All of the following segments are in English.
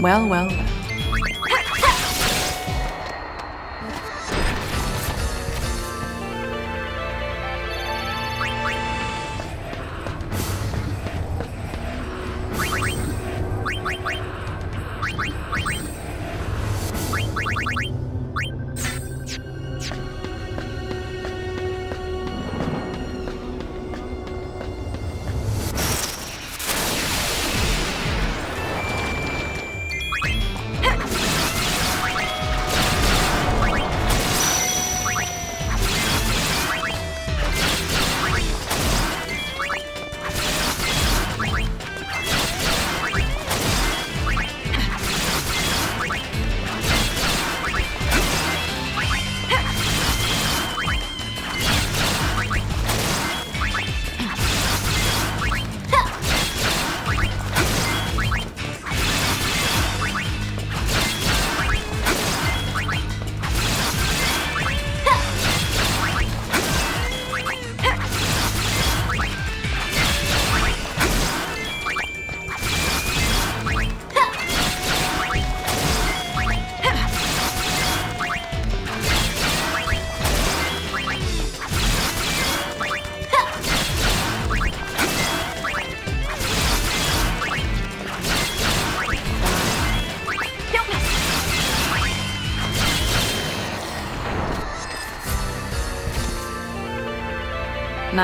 Well, well, well.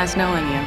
Nice knowing you.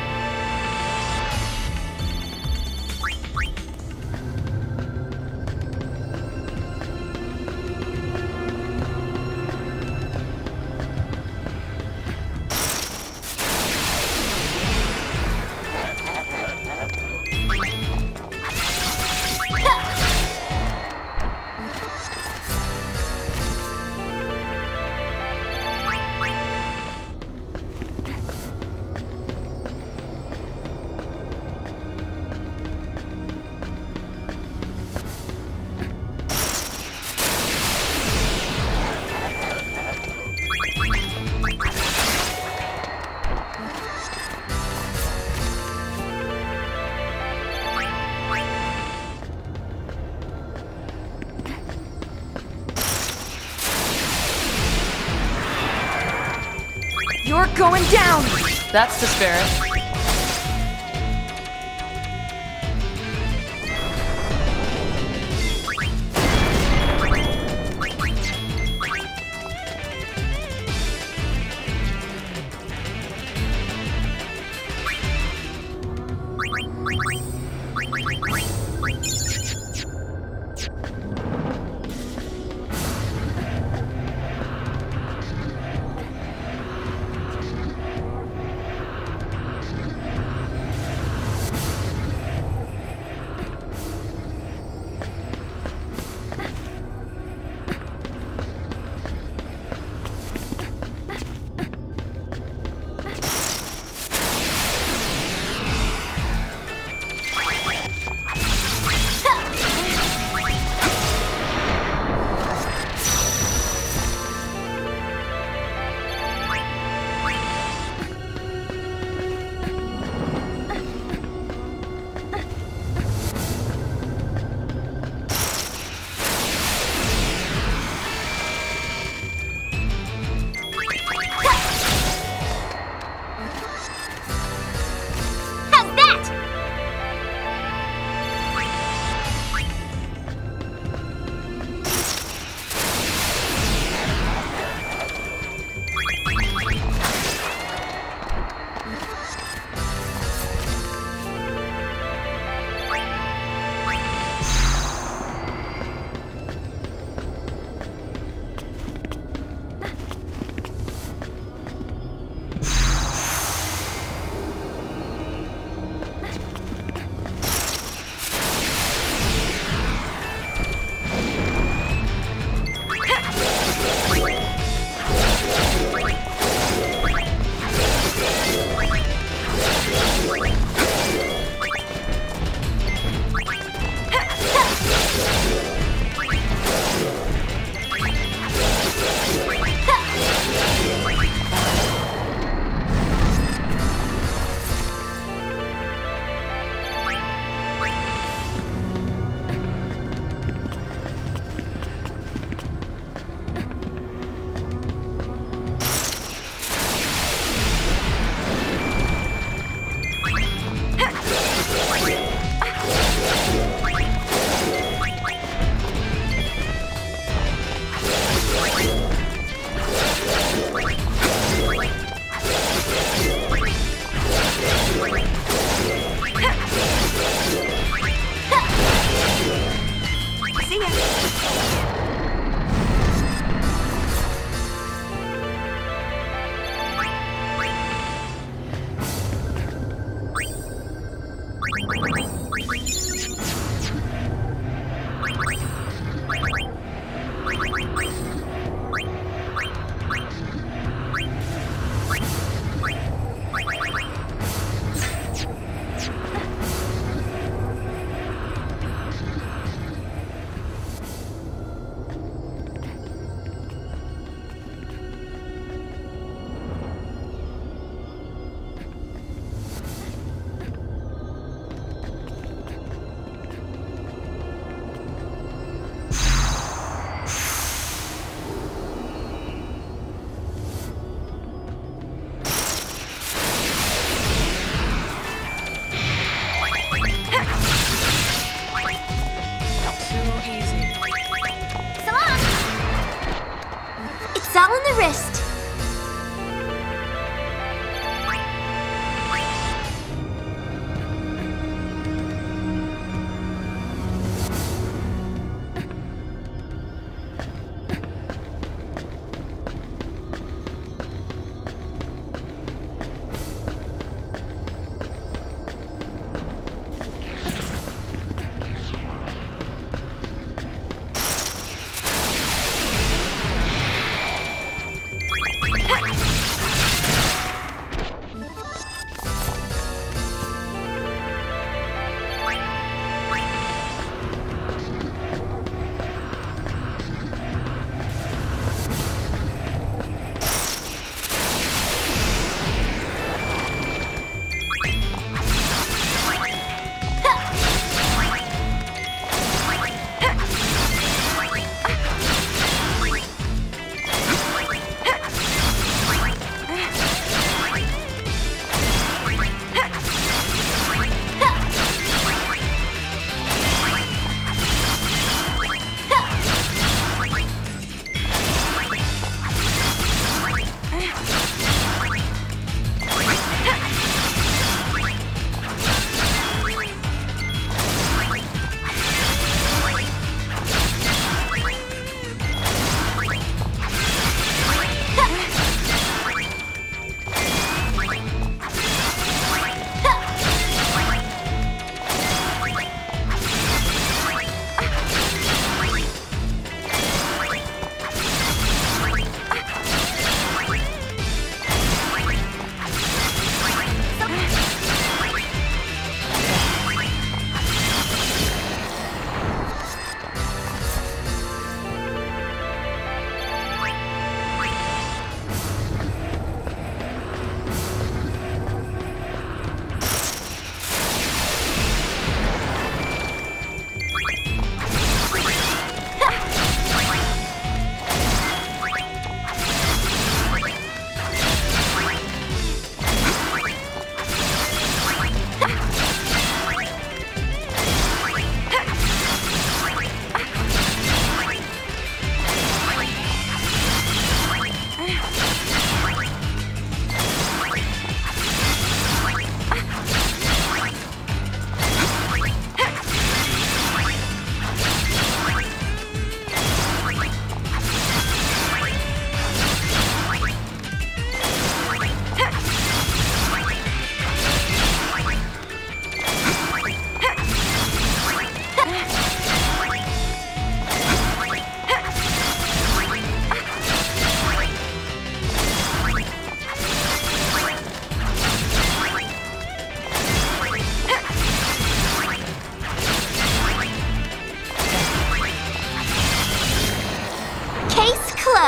Going down! That's the spirit.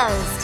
Buzz.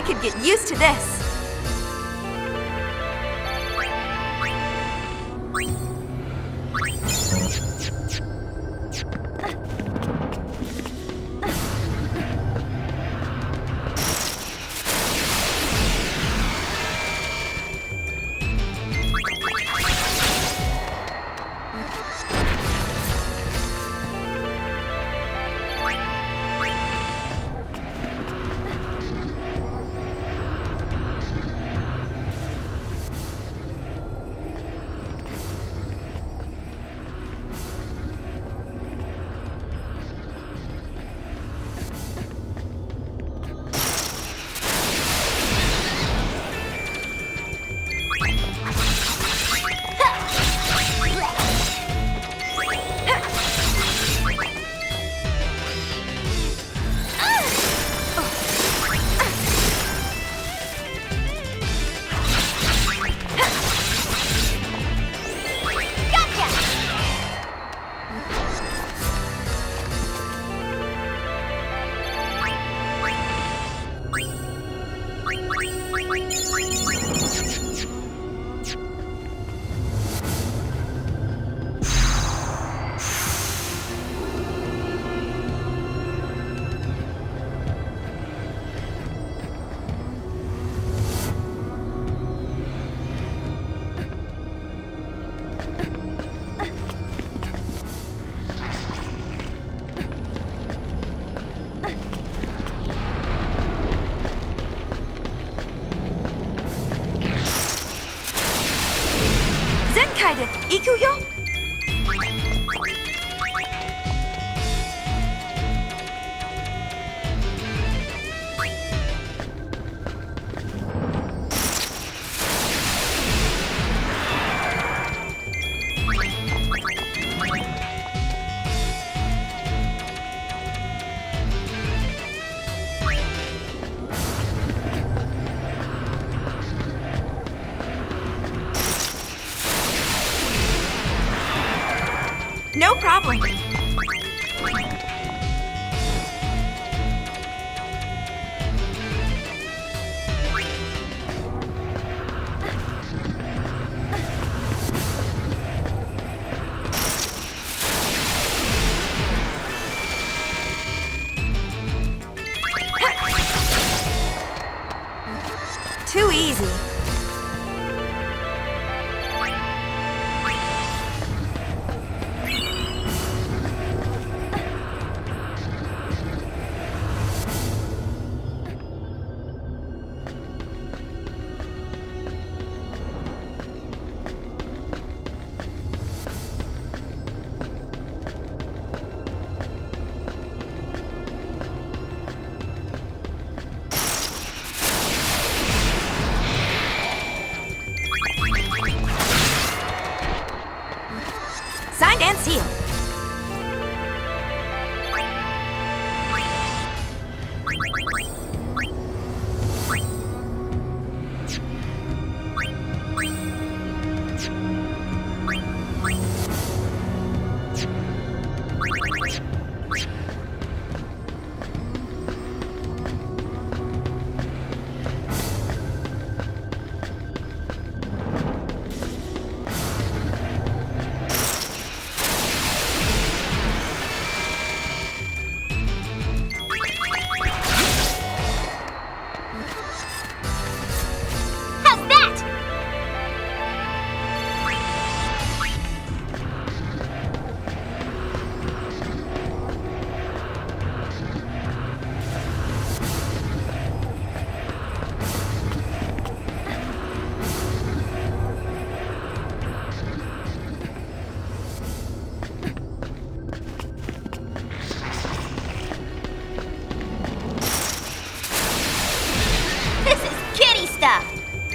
I could get used to this.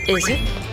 Is it?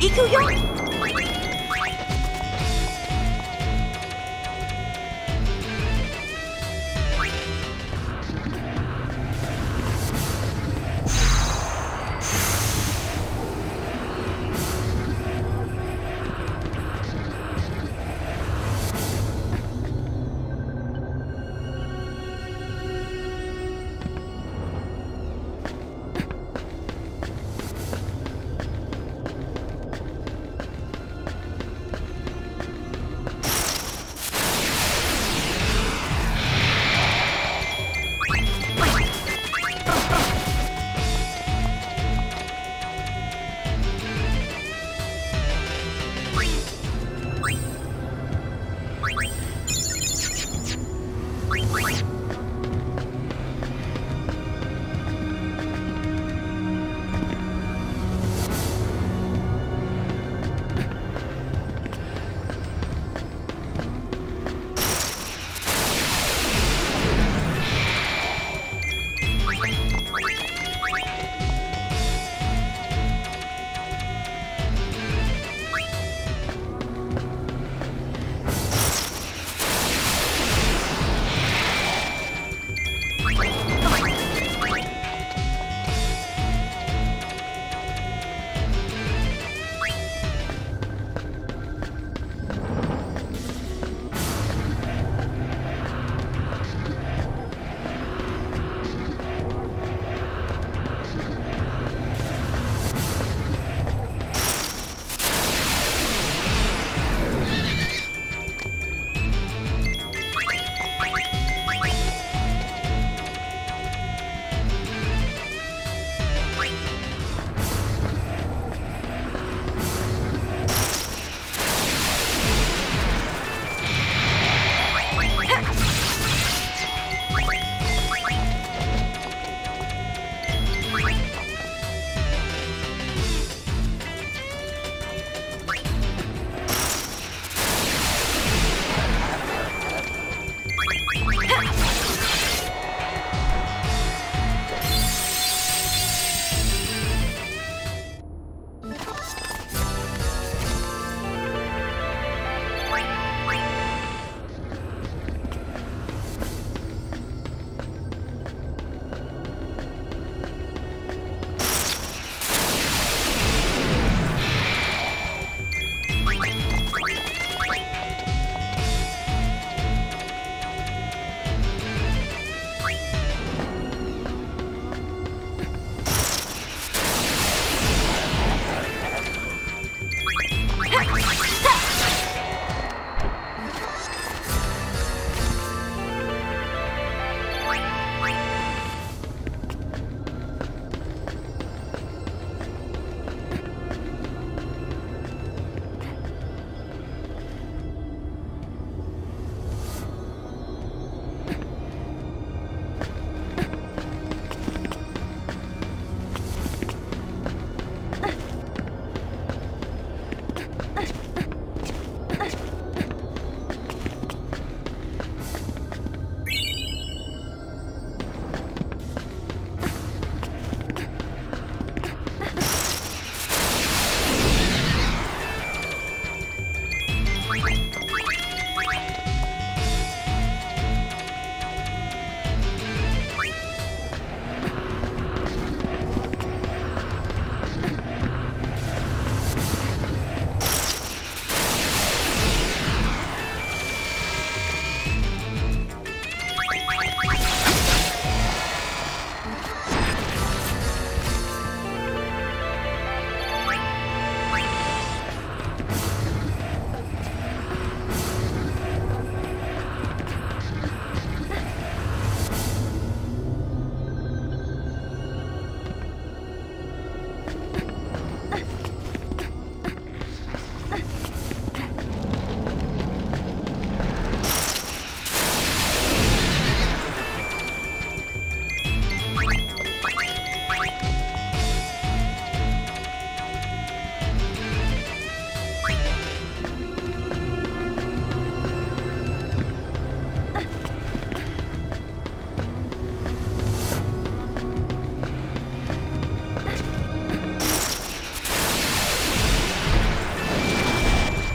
いくよ。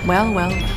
Well, well, well.